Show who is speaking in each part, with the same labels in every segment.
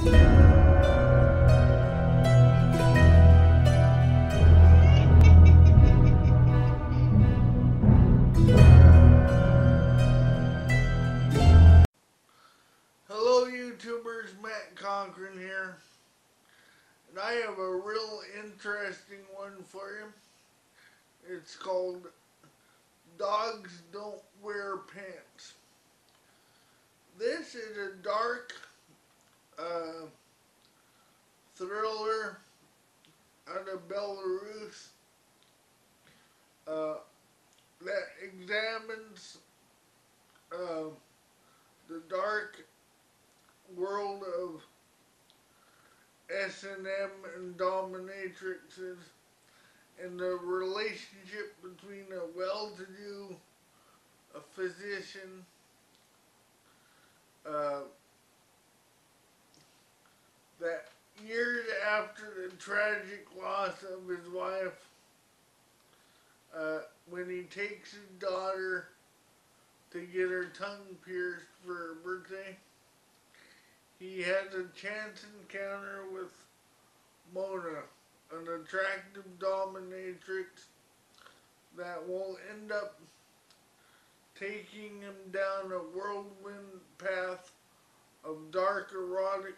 Speaker 1: Hello YouTubers, Matt Cochran here. And I have a real interesting one for you. It's called Dogs Don't Wear Pants. This is a dark uh, thriller out of Belarus uh, that examines uh, the dark world of S&M and dominatrixes and the relationship between a well-to-do a physician uh, that years after the tragic loss of his wife takes his daughter to get her tongue pierced for her birthday. He has a chance encounter with Mona, an attractive dominatrix that will end up taking him down a whirlwind path of dark erotic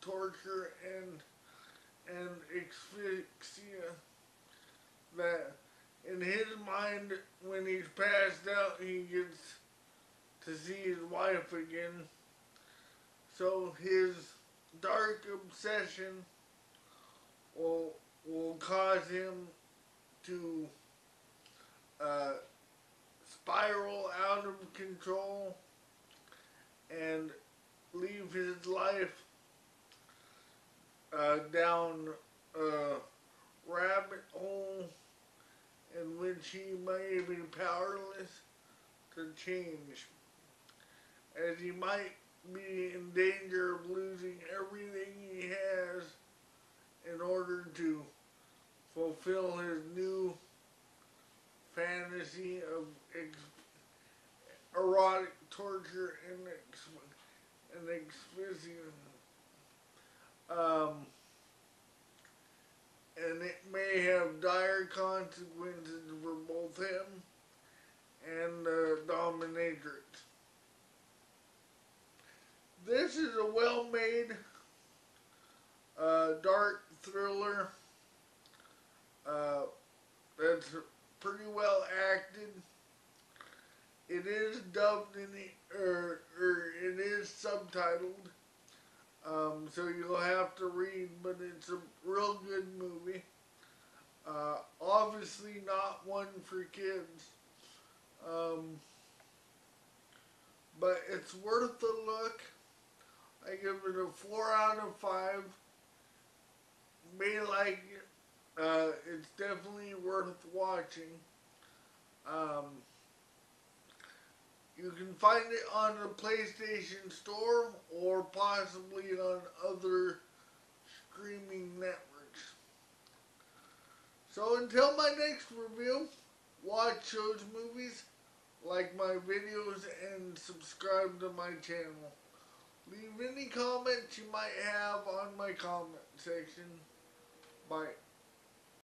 Speaker 1: torture and and asphyxia that in his mind when he's passed out he gets to see his wife again. So his dark obsession will will cause him to uh, spiral out of control and leave his life uh, down a rabbit hole in which he may be powerless to change as he might be in danger of losing everything he has in order to fulfill his new fantasy of erotic torture and ex- and. Um, and it may have dire consequences for both him and the dominatrix. This is a well-made, uh, dark thriller uh, that's pretty well acted. It is dubbed in the, or, or it is subtitled, um, so you'll have to read, but it's a real good movie. Uh, obviously not one for kids. Um, but it's worth a look. I give it a four out of five. May like. Uh, it's definitely worth watching. Um, you can find it on the PlayStation Store or possibly on other streaming networks. So until my next review, watch those movies, like my videos, and subscribe to my channel. Leave any comments you might have on my comment section. Bye.